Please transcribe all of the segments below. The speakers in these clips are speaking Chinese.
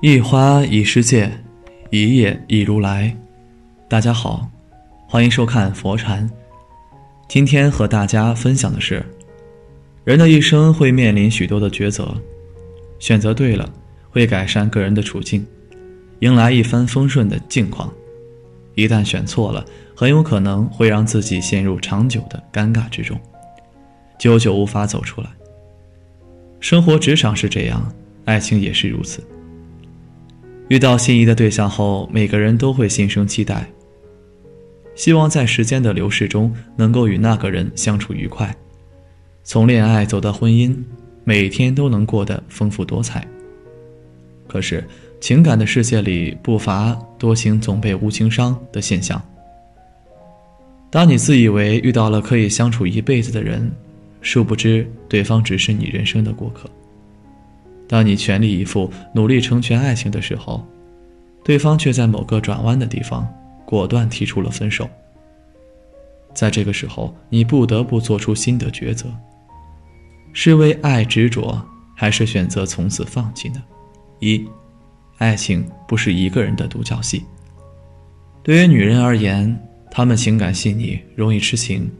一花一世界，一叶一如来。大家好，欢迎收看佛禅。今天和大家分享的是，人的一生会面临许多的抉择，选择对了，会改善个人的处境，迎来一帆风顺的境况；一旦选错了，很有可能会让自己陷入长久的尴尬之中，久久无法走出来。生活、职场是这样，爱情也是如此。遇到心仪的对象后，每个人都会心生期待，希望在时间的流逝中能够与那个人相处愉快，从恋爱走到婚姻，每天都能过得丰富多彩。可是，情感的世界里不乏多情总被无情伤的现象。当你自以为遇到了可以相处一辈子的人，殊不知对方只是你人生的过客。当你全力以赴努力成全爱情的时候，对方却在某个转弯的地方果断提出了分手。在这个时候，你不得不做出新的抉择：是为爱执着，还是选择从此放弃呢？一，爱情不是一个人的独角戏。对于女人而言，她们情感细腻，容易痴情，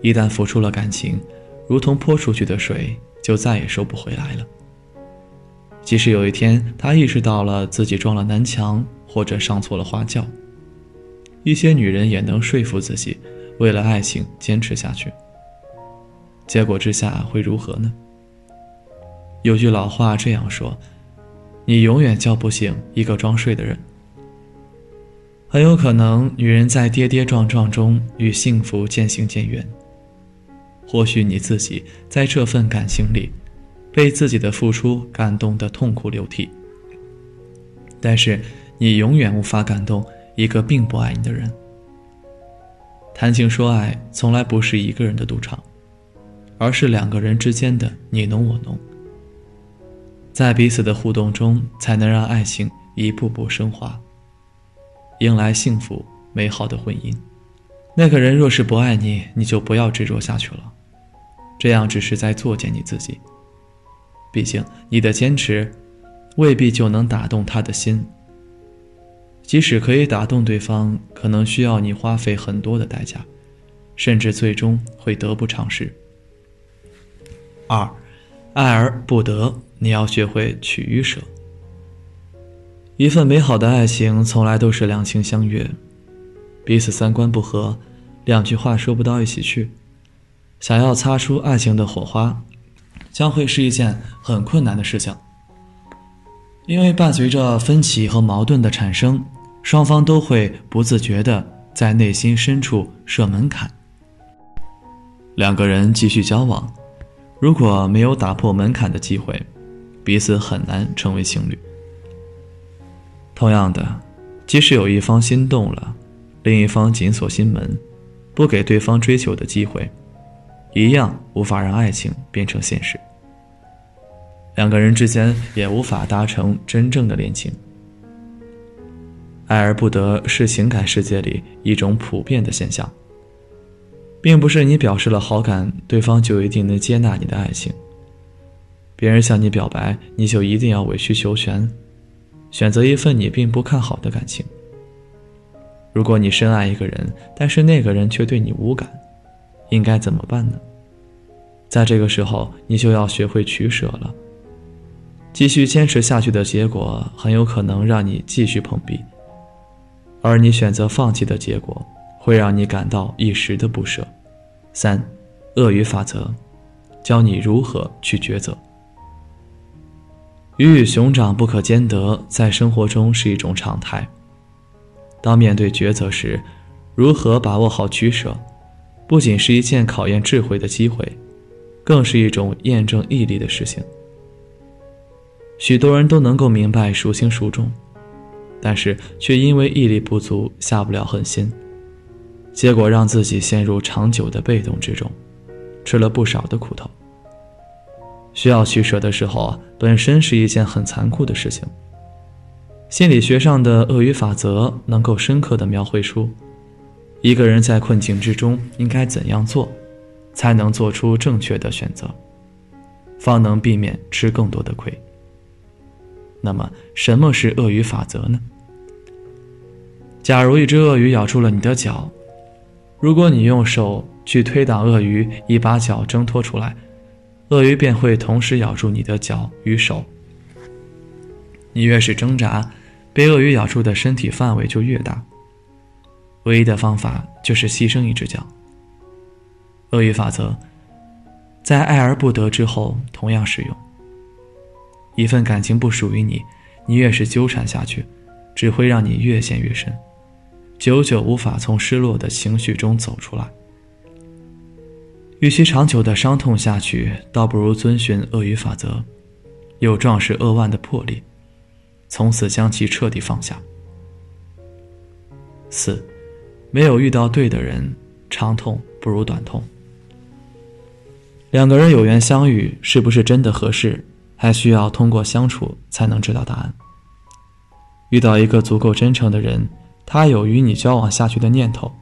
一旦付出了感情，如同泼出去的水，就再也收不回来了。即使有一天他意识到了自己撞了南墙，或者上错了花轿，一些女人也能说服自己，为了爱情坚持下去。结果之下会如何呢？有句老话这样说：“你永远叫不醒一个装睡的人。”很有可能，女人在跌跌撞撞中与幸福渐行渐远。或许你自己在这份感情里。被自己的付出感动得痛哭流涕，但是你永远无法感动一个并不爱你的人。谈情说爱从来不是一个人的赌场，而是两个人之间的你侬我侬。在彼此的互动中，才能让爱情一步步升华，迎来幸福美好的婚姻。那个人若是不爱你，你就不要执着下去了，这样只是在作践你自己。毕竟，你的坚持未必就能打动他的心。即使可以打动对方，可能需要你花费很多的代价，甚至最终会得不偿失。二，爱而不得，你要学会取舍。一份美好的爱情从来都是两情相悦，彼此三观不合，两句话说不到一起去，想要擦出爱情的火花。将会是一件很困难的事情，因为伴随着分歧和矛盾的产生，双方都会不自觉地在内心深处设门槛。两个人继续交往，如果没有打破门槛的机会，彼此很难成为情侣。同样的，即使有一方心动了，另一方紧锁心门，不给对方追求的机会。一样无法让爱情变成现实，两个人之间也无法达成真正的恋情。爱而不得是情感世界里一种普遍的现象，并不是你表示了好感，对方就一定能接纳你的爱情。别人向你表白，你就一定要委曲求全，选择一份你并不看好的感情。如果你深爱一个人，但是那个人却对你无感。应该怎么办呢？在这个时候，你就要学会取舍了。继续坚持下去的结果，很有可能让你继续碰壁；而你选择放弃的结果，会让你感到一时的不舍。三，鳄鱼法则，教你如何去抉择。鱼与熊掌不可兼得，在生活中是一种常态。当面对抉择时，如何把握好取舍？不仅是一件考验智慧的机会，更是一种验证毅力的事情。许多人都能够明白孰轻孰重，但是却因为毅力不足下不了狠心，结果让自己陷入长久的被动之中，吃了不少的苦头。需要取舍的时候啊，本身是一件很残酷的事情。心理学上的鳄鱼法则能够深刻的描绘出。一个人在困境之中应该怎样做，才能做出正确的选择，方能避免吃更多的亏？那么，什么是鳄鱼法则呢？假如一只鳄鱼咬住了你的脚，如果你用手去推挡鳄鱼，一把脚挣脱出来，鳄鱼便会同时咬住你的脚与手。你越是挣扎，被鳄鱼咬住的身体范围就越大。唯一的方法就是牺牲一只脚。鳄鱼法则，在爱而不得之后同样适用。一份感情不属于你，你越是纠缠下去，只会让你越陷越深，久久无法从失落的情绪中走出来。与其长久的伤痛下去，倒不如遵循鳄鱼法则，有壮士扼腕的魄力，从此将其彻底放下。四，没有遇到对的人，长痛不如短痛。两个人有缘相遇，是不是真的合适？还需要通过相处才能知道答案。遇到一个足够真诚的人，他有与你交往下去的念头，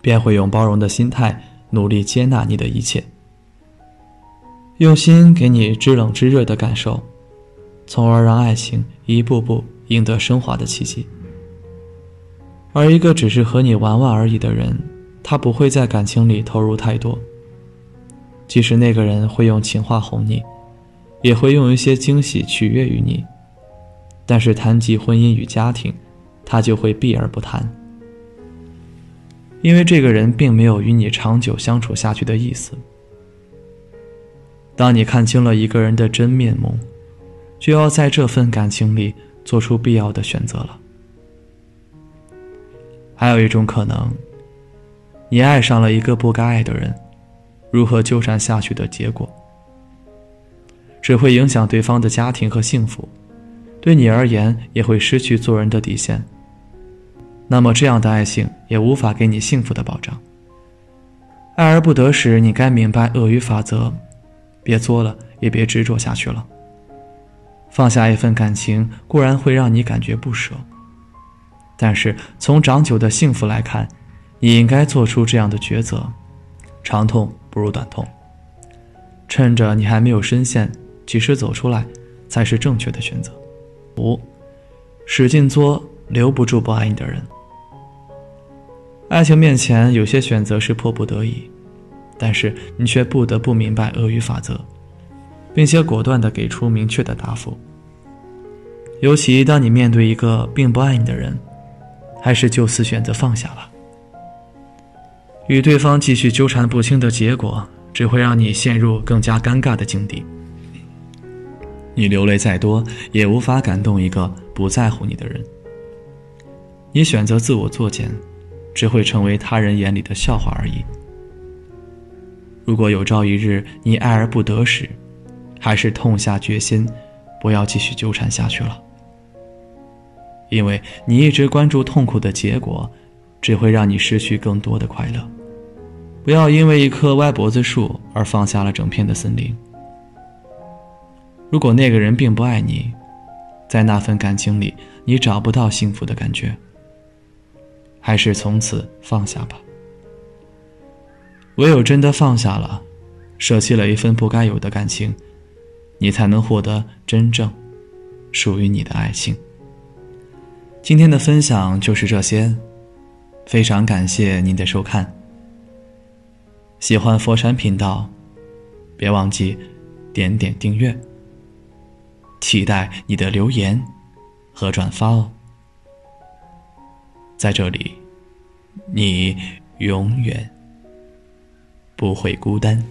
便会用包容的心态努力接纳你的一切，用心给你知冷知热的感受，从而让爱情一步步赢得升华的奇迹。而一个只是和你玩玩而已的人，他不会在感情里投入太多，即使那个人会用情话哄你。也会用一些惊喜取悦于你，但是谈及婚姻与家庭，他就会避而不谈，因为这个人并没有与你长久相处下去的意思。当你看清了一个人的真面目，就要在这份感情里做出必要的选择了。还有一种可能，你爱上了一个不该爱的人，如何纠缠下去的结果？只会影响对方的家庭和幸福，对你而言也会失去做人的底线。那么，这样的爱情也无法给你幸福的保障。爱而不得时，你该明白鳄鱼法则，别作了，也别执着下去了。放下一份感情固然会让你感觉不舍，但是从长久的幸福来看，你应该做出这样的抉择：长痛不如短痛。趁着你还没有深陷。及时走出来，才是正确的选择。五，使劲作，留不住不爱你的人。爱情面前，有些选择是迫不得已，但是你却不得不明白鳄鱼法则，并且果断地给出明确的答复。尤其当你面对一个并不爱你的人，还是就此选择放下了。与对方继续纠缠不清的结果，只会让你陷入更加尴尬的境地。你流泪再多，也无法感动一个不在乎你的人。你选择自我作茧，只会成为他人眼里的笑话而已。如果有朝一日你爱而不得时，还是痛下决心，不要继续纠缠下去了。因为你一直关注痛苦的结果，只会让你失去更多的快乐。不要因为一棵歪脖子树而放下了整片的森林。如果那个人并不爱你，在那份感情里你找不到幸福的感觉，还是从此放下吧。唯有真的放下了，舍弃了一份不该有的感情，你才能获得真正属于你的爱情。今天的分享就是这些，非常感谢您的收看。喜欢佛山频道，别忘记点点订阅。期待你的留言和转发哦，在这里，你永远不会孤单。